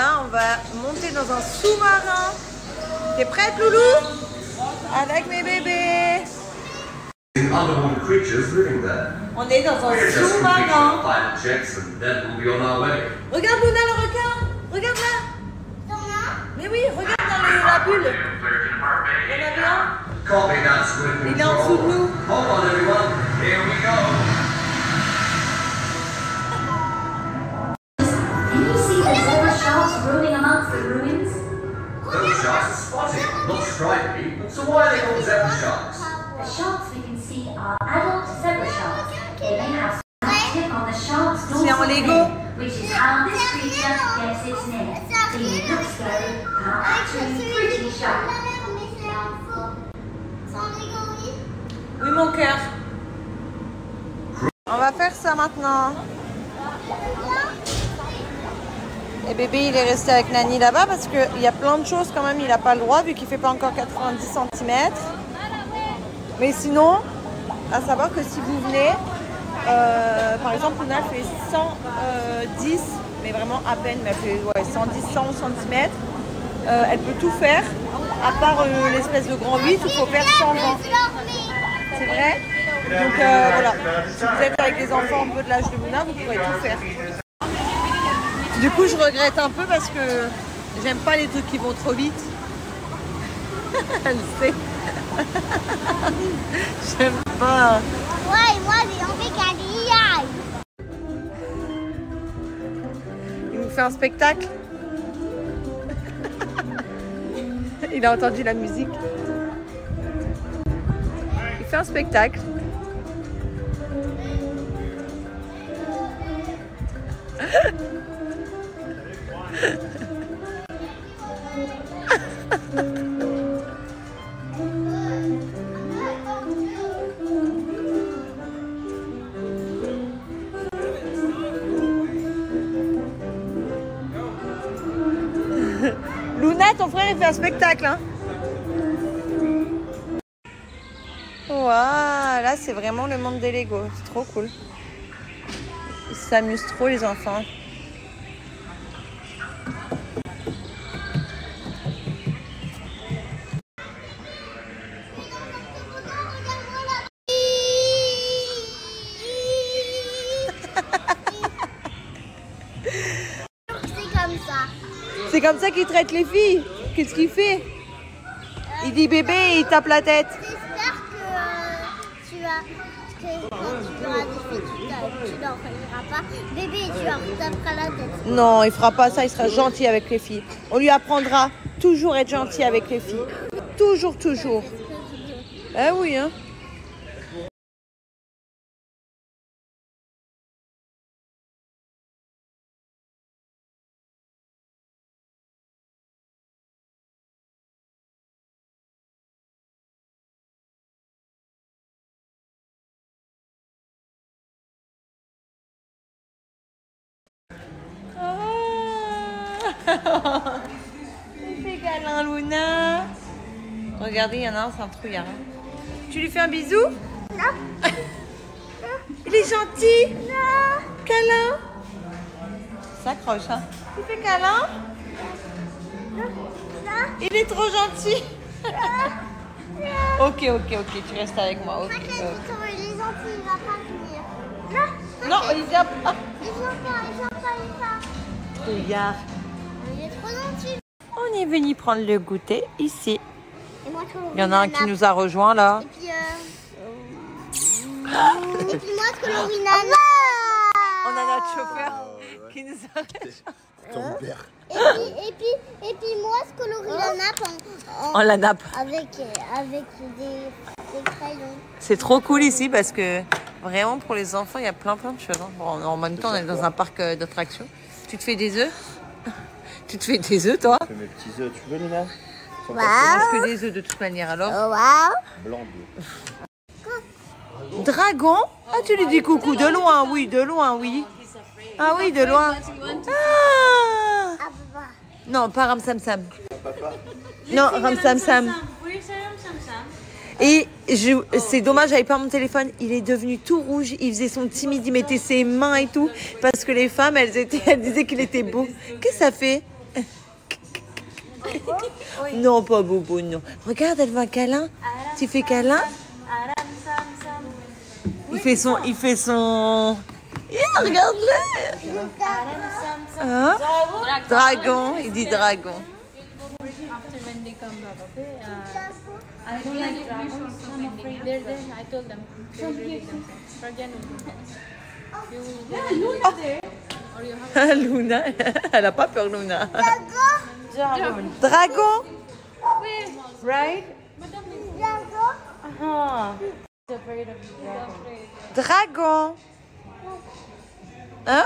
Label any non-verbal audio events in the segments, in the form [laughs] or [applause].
Là, on va monter dans un sous-marin. T'es prête, Loulou? Avec mes bébés. On est dans un sous-marin. Regarde Luna le requin. Regarde là. Mais oui, regarde dans la bulle. Il y en avait un? Il est en dessous de nous. Oui, mon cœur. On va faire ça maintenant. Et bébé, il est resté avec Nani là-bas parce qu'il y a plein de choses quand même, il n'a pas le droit vu qu'il fait pas encore 90 cm. Mais sinon, à savoir que si vous venez, euh, par exemple, Luna fait 110, mais vraiment à peine, mais elle fait ouais, 110, 111 cm. elle peut tout faire, à part euh, l'espèce de grand 8 où il faut faire 120. C'est vrai? Donc euh, voilà, si vous êtes avec des enfants un peu de l'âge de Mouna, vous pourrez tout faire. Du coup, je regrette un peu parce que j'aime pas les trucs qui vont trop vite. [laughs] Elle sait. J'aime pas. Il nous fait un spectacle. Il a entendu la musique. Il fait un spectacle. [laughs] ton frère, il fait un spectacle. Hein Waouh, là, c'est vraiment le monde des Lego. C'est trop cool. Ils s'amusent trop, les enfants. Comme ça qu'il traite les filles. Qu'est-ce qu'il fait? Il dit bébé et il tape la tête. J'espère que tu vas. Que quand tu verras des filles, tu t'a- tu leur diras pas. Bébé, tu leur taperas la tête. Non, il fera pas ça, il sera gentil avec les filles. On lui apprendra toujours être gentil avec les filles. Toujours, toujours. Eh oui, hein. [laughs] Il fait câlin, Luna. Regardez, il y en a un, c'est un trouillard. hein. Tu lui fais un bisou? Non. [laughs] Il est gentil. Non. Câlin. S'accroche, hein. Tu fais câlin? Non. Il est trop gentil. [laughs] ok, ok, ok, tu restes avec moi. ok, T'inquiète, il est gentil, il va pas venir. Non. Non, il vient pas. Il vient pas, il vient pas, il vient pas. Trouillard. On est venu prendre le goûter ici. Et moi, toujours Il y en a un qui nous a rejoint là. Et puis, euh... Et puis moi, Colorina. On a notre chauffeur qui nous arrête. Et puis, et puis, et puis moi, ce colorina nappe en, en- On la nappe. avec, avec des, des crayons. C'est trop cool ici parce que vraiment pour les enfants, il y a plein plein de choses. hein. Bon, en même temps, on est dans un parc euh, d'attractions. Tu te fais des œufs? Tu te fais des œufs, toi fais mes petits œufs, tu veux Lina Je mange que des œufs de toute manière alors. Oh, waouh Blanc d'œufs. Dragon Ah, tu lui dis coucou de loin, oui, de loin, oui. Ah oui, de loin. Ah papa. non, pas Ram Sam Sam. Non, Ram Sam Sam? Et je- c'est dommage, j'avais pas mon téléphone. Il est devenu tout rouge. Il faisait son timide, il mettait ses mains et tout. Parce que les femmes, elles, étaient, elles disaient qu'il était beau. Qu'est-ce que ça fait? Non, pas Bobo, non. Regarde, elle un câlin. Tu fais câlin Il fait son... Il fait son... Regarde-le Hein? Dragon, il dit dragon. have Luna, [laughs] elle a pas peur, Luna. Right Ah. afraid of the dragon. Dragon Hein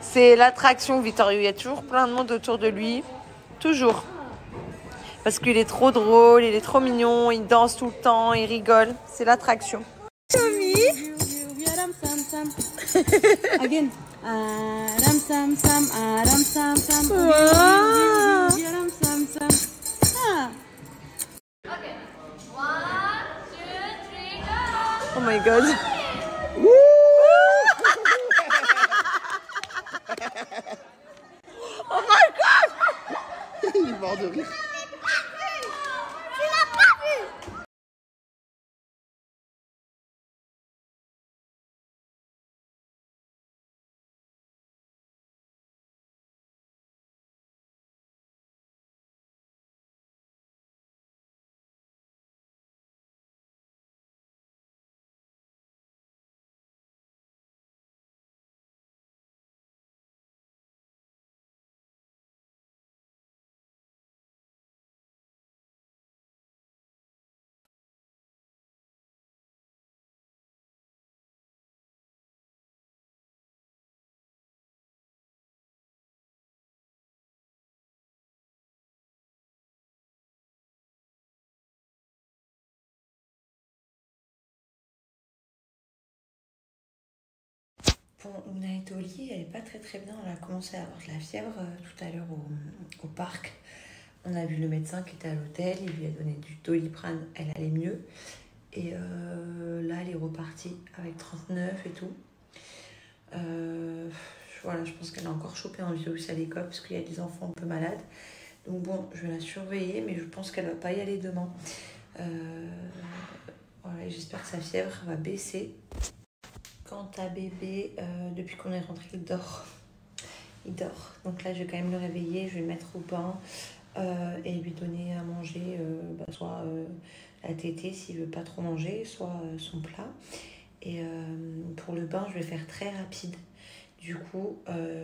C'est l'attraction Vittorio. Il y a toujours plein de monde autour de lui. Toujours. Parce qu'il est trop drôle, il est trop mignon, il danse tout le temps, il rigole. C'est l'attraction. Again. Aram sam sam. Aram sam sam. Wow. Aram sam sam. Ah. Oh my god. Bon, Luna est au lit, elle est pas très très bien. Elle a commencé à avoir de la fièvre euh, tout à l'heure au, parc. On a vu le médecin qui était à l'hôtel, il lui a donné du doliprane, elle allait mieux. Et euh, là, elle est repartie avec 39 et tout. Euh, voilà, je pense qu'elle a encore chopé un virus à l'école parce qu'il y a des enfants un peu malades. Donc bon, je vais la surveiller, mais je pense qu'elle va pas y aller demain. Voilà, j'espère que sa fièvre va baisser. Quant à bébé, euh, depuis qu'on est rentré, il dort. Il dort. Donc là, je vais quand même le réveiller, je vais le mettre au bain euh, et lui donner à manger, euh, bah, soit la tétée s'il veut pas trop manger, soit son plat. Et pour le bain, je vais faire très rapide. Du coup,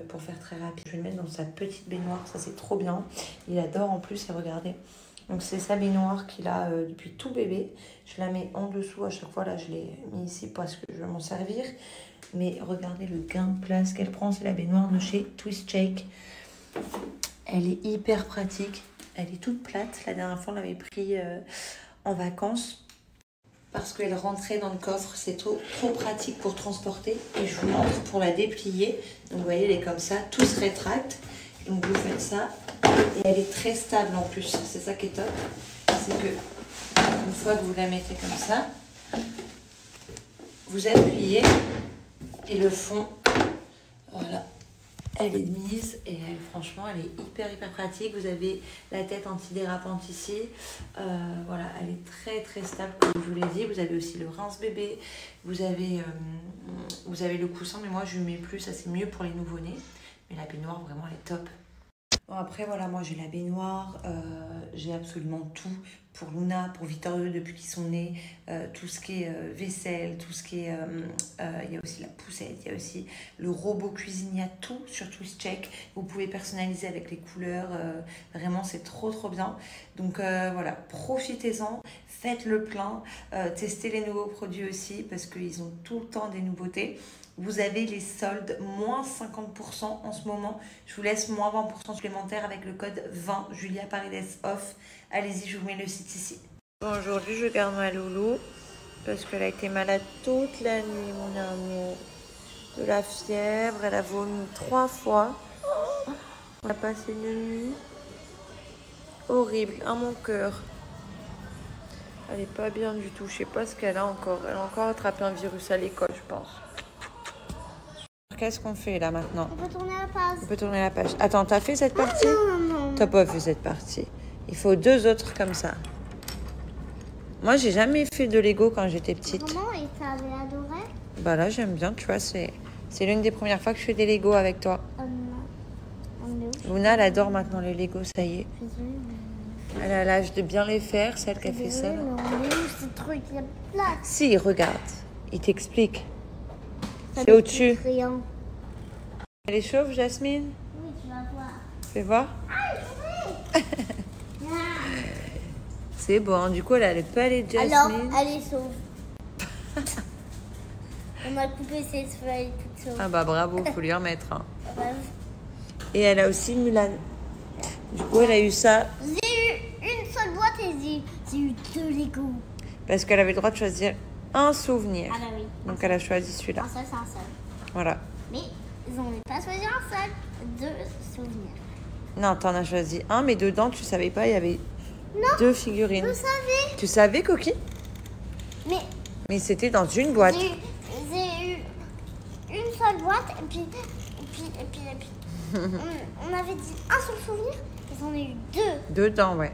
pour faire très rapide, je vais le mettre dans sa petite baignoire. Ça, c'est trop bien. Il adore en plus, et regardez. Donc, c'est sa baignoire qu'il a euh, depuis tout bébé. Je la mets en dessous à chaque fois. Là, je l'ai mis ici parce que je vais m'en servir. Mais regardez le gain de place qu'elle prend. C'est la baignoire de chez Twist Shake. Elle est hyper pratique. Elle est toute plate. La dernière fois, on l'avait pris euh, en vacances parce qu'elle rentrait dans le coffre. C'est trop, trop pratique pour transporter. Et je vous montre pour la déplier. Donc, vous voyez, elle est comme ça. Tout se rétracte. Donc, vous faites ça. Et elle est très stable en plus. C'est ça qui est top. C'est que une fois que vous la mettez comme ça, vous appuyez et le fond, voilà, elle est mise et franchement, elle est hyper hyper pratique. Vous avez la tête antidérapante ici. Euh, voilà, elle est très très stable comme je vous l'ai dit. Vous avez aussi le rince bébé. Vous avez, euh, vous avez le coussin, mais moi je mets plus. Ça c'est mieux pour les nouveau-nés. Mais la baignoire, vraiment, elle est top. Bon, après, voilà, moi j'ai la baignoire, euh, j'ai absolument tout pour Luna, pour Vittorio depuis qu'ils sont nés, euh, tout ce qui est euh, vaisselle, tout ce qui est. Il y a aussi la poussette, il y a aussi le robot cuisine, il y a tout sur Twist Check. Vous pouvez personnaliser avec les couleurs, vraiment c'est trop trop bien. Donc voilà, profitez-en, faites le plein, testez les nouveaux produits aussi parce qu'ils ont tout le temps des nouveautés. Vous avez les soldes moins 50% en ce moment. Je vous laisse moins 20% supplémentaire avec le code 20 Julia Paredes off. Allez-y, je vous mets le site ici. Aujourd'hui, je garde ma loulou parce qu'elle a été malade toute la nuit, mon amour. De la fièvre, elle a vomi trois fois. On a passé une nuit horrible à mon cœur. Elle est pas bien du tout. Je sais pas ce qu'elle a encore. Elle a encore attrapé un virus à l'école, je pense. Qu'est-ce qu'on fait là maintenant On peut tourner la page. On peut tourner la page. Attends, t'as fait cette partie Non, non, T'as pas fait cette partie. Il faut deux autres comme ça. Moi, j'ai jamais fait de Lego quand j'étais petite. Comment et t'avais adoré Bah là, j'aime bien, tu vois, c'est c'est l'une des premières fois que je fais des Lego avec toi. Non. Où Luna, elle adore maintenant les Lego, ça y est. Elle a l'âge de bien les faire, celle qui a fait Désolée, seule. mais on est où ce truc? Il y a place. Si, regarde, il t'explique. C'est au-dessus. Elle est chauve, Jasmine? Oui, tu vas voir. Fais voir. C'est bon, du coup, elle a le palais de Alors, Jasmine. elle est sauve. [laughs] On a coupé ses cheveux, elle est toute sauve. Ah bah bravo, faut lui en mettre un. Bref. Et elle a aussi Mulan. Du coup, elle a eu ça J'ai eu une seule boîte et j'ai- j'ai eu deux Lego. parce qu'elle avait le droit de choisir un souvenir. Ah bah oui. Donc elle a choisi celui-là. Un seul, c'est un seul. Voilà. Mais ils n'en ont pas choisi un seul. Deux souvenirs. Non, t'en as choisi un, mais dedans, tu savais pas, il y avait Non. deux figurines. Savez Tu savais, Coquille? Mais Mais c'était dans une boîte. j'ai eu, j'ai eu une seule boîte et puis, et puis, et puis, et puis [laughs] on, on avait dit un seul souvenir et j'en ai eu deux. Dedans, ouais.